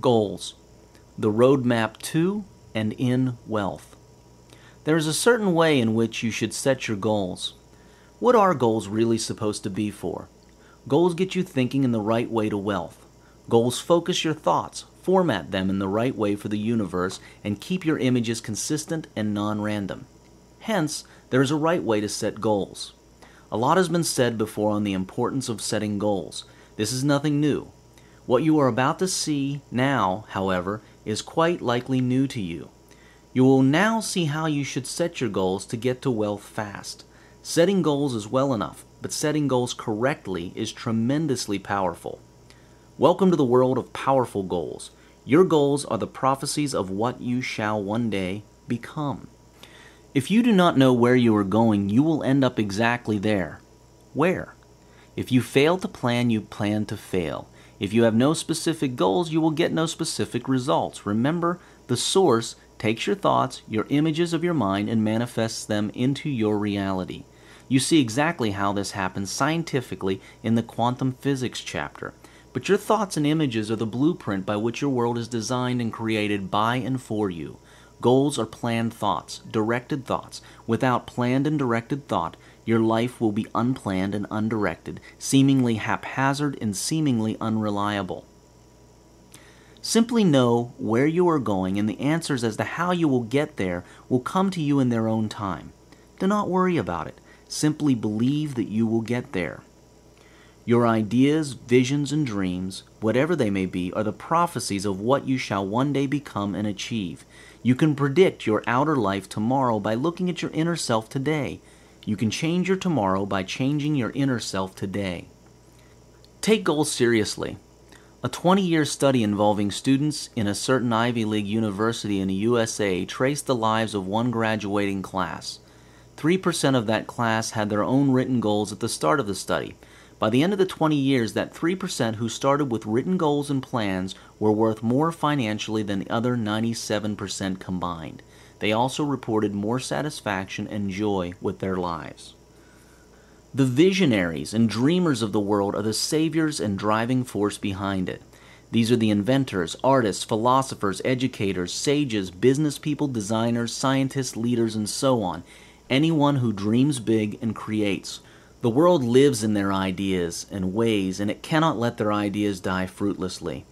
Goals The roadmap to and in wealth. There is a certain way in which you should set your goals. What are goals really supposed to be for? Goals get you thinking in the right way to wealth. Goals focus your thoughts, format them in the right way for the universe, and keep your images consistent and non random. Hence, there is a right way to set goals. A lot has been said before on the importance of setting goals. This is nothing new. What you are about to see now, however, is quite likely new to you. You will now see how you should set your goals to get to wealth fast. Setting goals is well enough, but setting goals correctly is tremendously powerful. Welcome to the world of powerful goals. Your goals are the prophecies of what you shall one day become. If you do not know where you are going, you will end up exactly there. Where? If you fail to plan, you plan to fail. If you have no specific goals, you will get no specific results. Remember, the source takes your thoughts, your images of your mind, and manifests them into your reality. You see exactly how this happens scientifically in the quantum physics chapter. But your thoughts and images are the blueprint by which your world is designed and created by and for you. Goals are planned thoughts, directed thoughts. Without planned and directed thought, your life will be unplanned and undirected, seemingly haphazard and seemingly unreliable. Simply know where you are going, and the answers as to how you will get there will come to you in their own time. Do not worry about it. Simply believe that you will get there. Your ideas, visions, and dreams, whatever they may be, are the prophecies of what you shall one day become and achieve. You can predict your outer life tomorrow by looking at your inner self today. You can change your tomorrow by changing your inner self today. Take goals seriously. A 20 year study involving students in a certain Ivy League university in the USA traced the lives of one graduating class. 3% of that class had their own written goals at the start of the study. By the end of the 20 years, that 3% who started with written goals and plans were worth more financially than the other 97% combined. They also reported more satisfaction and joy with their lives. The visionaries and dreamers of the world are the saviors and driving force behind it. These are the inventors, artists, philosophers, educators, sages, business people, designers, scientists, leaders, and so on. Anyone who dreams big and creates. The world lives in their ideas and ways, and it cannot let their ideas die fruitlessly.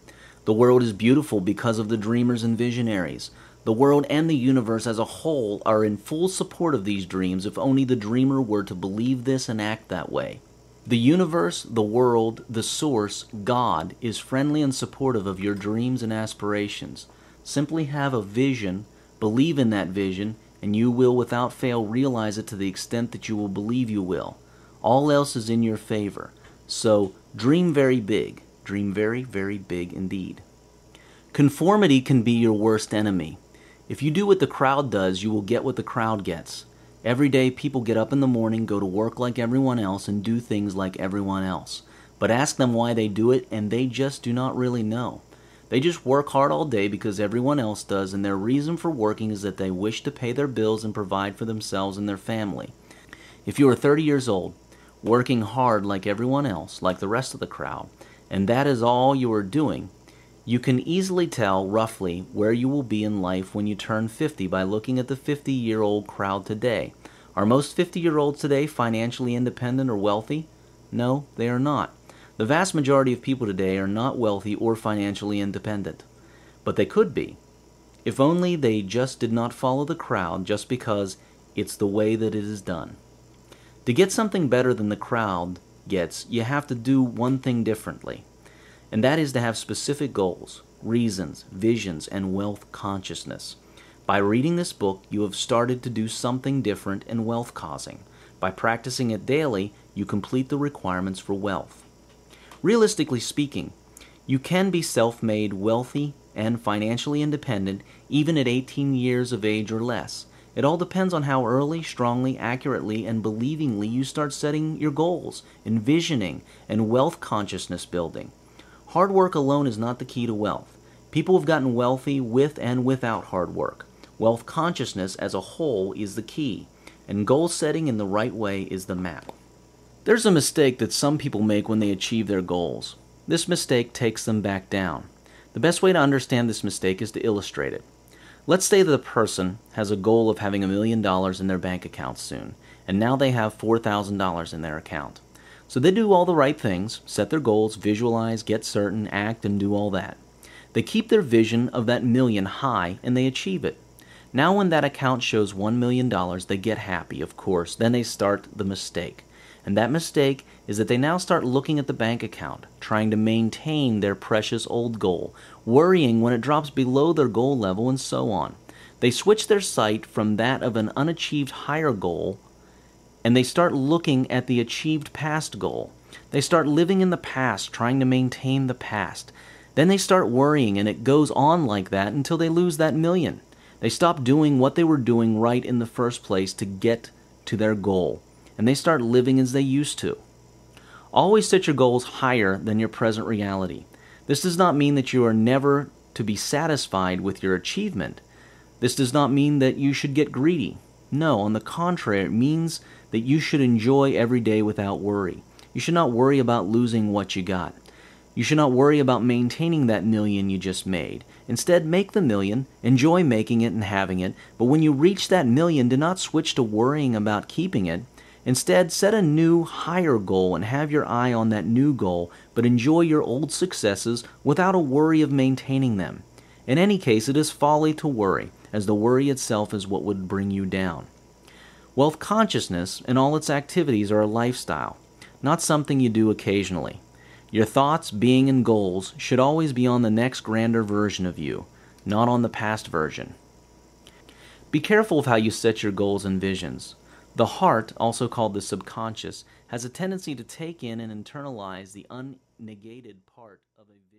The world is beautiful because of the dreamers and visionaries. The world and the universe as a whole are in full support of these dreams if only the dreamer were to believe this and act that way. The universe, the world, the source, God, is friendly and supportive of your dreams and aspirations. Simply have a vision, believe in that vision, and you will without fail realize it to the extent that you will believe you will. All else is in your favor. So dream very big. Dream very, very big indeed. Conformity can be your worst enemy. If you do what the crowd does, you will get what the crowd gets. Every day, people get up in the morning, go to work like everyone else, and do things like everyone else. But ask them why they do it, and they just do not really know. They just work hard all day because everyone else does, and their reason for working is that they wish to pay their bills and provide for themselves and their family. If you are 30 years old, working hard like everyone else, like the rest of the crowd, and that is all you are doing, you can easily tell roughly where you will be in life when you turn 50 by looking at the 50 year old crowd today. Are most 50 year olds today financially independent or wealthy? No, they are not. The vast majority of people today are not wealthy or financially independent. But they could be. If only they just did not follow the crowd just because it's the way that it is done. To get something better than the crowd gets, you have to do one thing differently, and that is to have specific goals, reasons, visions, and wealth consciousness. By reading this book, you have started to do something different in wealth causing. By practicing it daily, you complete the requirements for wealth. Realistically speaking, you can be self made, wealthy, and financially independent even at 18 years of age or less. It all depends on how early, strongly, accurately, and believingly you start setting your goals, envisioning, and wealth consciousness building. Hard work alone is not the key to wealth. People have gotten wealthy with and without hard work. Wealth consciousness as a whole is the key, and goal setting in the right way is the map. There's a mistake that some people make when they achieve their goals. This mistake takes them back down. The best way to understand this mistake is to illustrate it. Let's say that a person has a goal of having a million dollars in their bank account soon, and now they have $4,000 in their account. So they do all the right things, set their goals, visualize, get certain, act, and do all that. They keep their vision of that million high and they achieve it. Now, when that account shows $1 million, they get happy, of course. Then they start the mistake. And that mistake is that they now start looking at the bank account, trying to maintain their precious old goal, worrying when it drops below their goal level, and so on. They switch their sight from that of an unachieved higher goal and they start looking at the achieved past goal. They start living in the past, trying to maintain the past. Then they start worrying, and it goes on like that until they lose that million. They stop doing what they were doing right in the first place to get to their goal, and they start living as they used to. Always set your goals higher than your present reality. This does not mean that you are never to be satisfied with your achievement. This does not mean that you should get greedy. No, on the contrary, it means that you should enjoy every day without worry. You should not worry about losing what you got. You should not worry about maintaining that million you just made. Instead, make the million, enjoy making it and having it, but when you reach that million, do not switch to worrying about keeping it. Instead, set a new, higher goal and have your eye on that new goal, but enjoy your old successes without a worry of maintaining them. In any case, it is folly to worry, as the worry itself is what would bring you down. Wealth consciousness and all its activities are a lifestyle, not something you do occasionally. Your thoughts, being, and goals should always be on the next grander version of you, not on the past version. Be careful of how you set your goals and visions. The heart, also called the subconscious, has a tendency to take in and internalize the unnegated part of a vision.